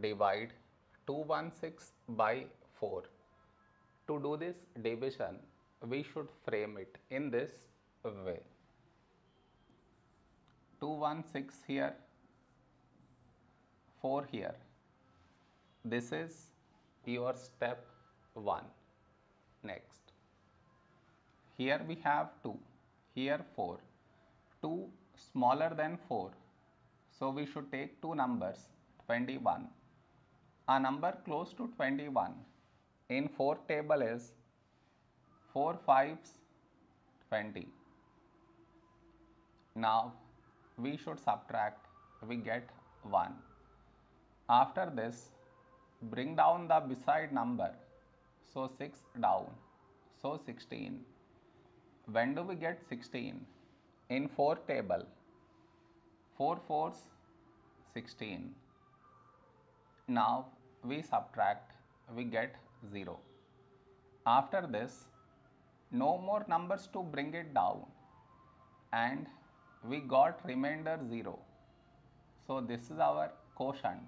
divide 216 by 4. To do this division, we should frame it in this way. 216 here, 4 here. This is your step 1. Next. Here we have 2, here 4. 2 smaller than 4. So we should take two numbers 21. A number close to 21 in 4 table is 4 5s 20. Now we should subtract, we get 1. After this, bring down the beside number. So 6 down. So 16. When do we get 16? In 4 table. 4 fours 16. Now we subtract, we get 0. After this, no more numbers to bring it down and we got remainder 0. So this is our quotient